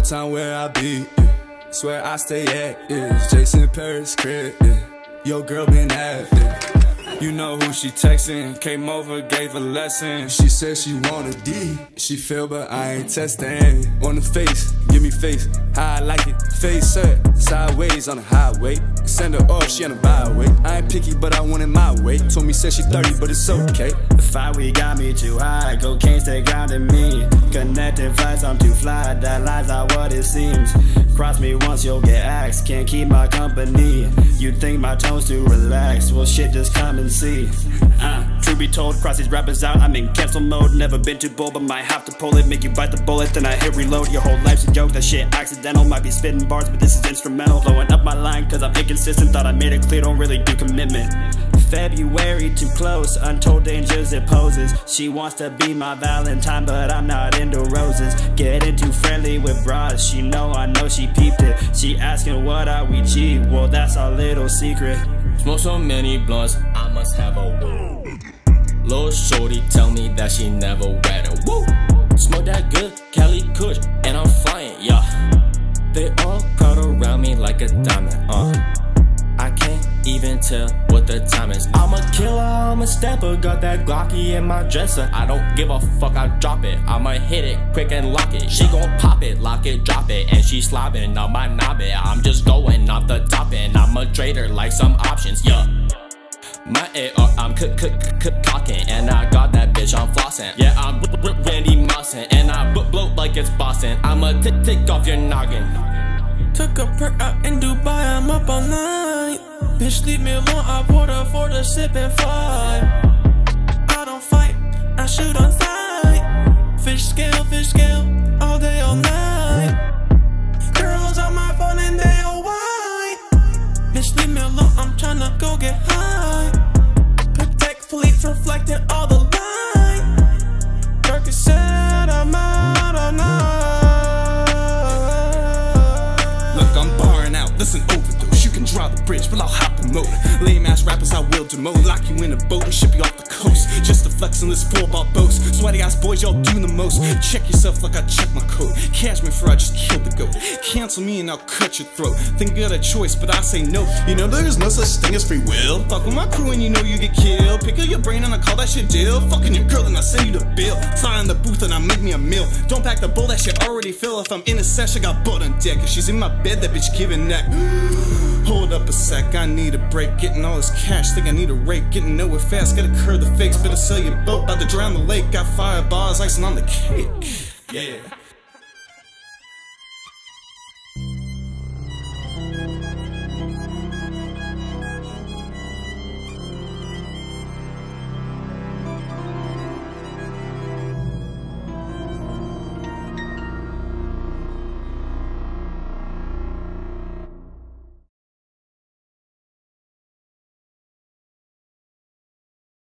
whole time where I be. Yeah. Swear I stay at eh. is Jayson Paris crib. Yeah. Your girl been active. Eh. You know who she texting. Came over, gave a lesson. She said she want a D. She feel, but I ain't testing. On the face, give me face. How I like it. Face set, sideways on the highway. Send her off, she on the byway. I ain't picky, but I want it my way. Told me said she 30, but it's okay. The fight we got me too high. Cocaine stay grounding me. Connecting flights, I'm too fly. That lies not what it seems. Cross me once, you'll get axed. Can't keep my company. You think my tone's too relaxed. Well, shit, just come and see. Uh, truth be told, cross these rappers out. I'm in cancel mode. Never been too bold, but might have to pull it. Make you bite the bullet, then I hit reload. Your whole life's a joke. That shit accidental. Might be spitting bars, but this is instrumental. Blowing up my line, cause I'm inconsistent. Thought I made it clear, don't really do commitment. February too close, untold dangers it poses. She wants to be my Valentine, but I'm not into roses. Getting too friendly with bras, she know I know she peeped it. She asking what are we cheap? Well, that's our little secret. Smoke so many blunts, I must have a woo. Little shorty tell me that she never wet a even tell what the time is. I'm a killer, I'm a stepper, got that Glocky in my dresser. I don't give a fuck, I drop it. I'ma hit it quick and lock it. She gon' pop it, lock it, drop it, and she slobbing on my knob it. I'm just going off the top and I'm a trader like some options, yeah. My AR, I'm cook cook cook cocking, and I got that bitch, I'm flossing. Yeah, I'm Randy Mossin, and I blow like it's Boston. I'ma take off your noggin. Took a perk out in Dubai, Bitch, leave me alone, I poured her for the sip and fly. I don't fight, I shoot on sight. Fish scale, fish scale, all day, all night. Girls on my phone and they all white. Bitch, leave me alone, I'm tryna go get high. Protect fleets reflecting all the light. Is said, I'm out all night. Look, I'm barring out, listen overdose. Can draw the bridge, but I'll hop the motor. Lame ass rappers, I will demote. Lock you in a boat and ship you off the coast. Just to flex on this four ball boast. Sweaty ass boys, y'all doing the most. Check yourself like I check my coat. Catch me for I just killed the goat. Cancel me and I'll cut your throat. Think you got a choice, but I say no. You know there's no such thing as free will. Fuck with my crew and you know you get killed. Pick up your brain and I call that shit deal. Fucking your girl and I send you the bill. Fly in the booth and I make me a meal. Don't pack the bowl, that shit already fill. If I'm in a session, got butt on deck. If she's in my bed, that bitch giving neck. Hold up a sec, I need a break. Getting all this cash, think I need a rake. Getting nowhere fast, gotta curb the fakes. Better sell your boat, about to drown the lake. Got fireballs, icing on the cake. Yeah.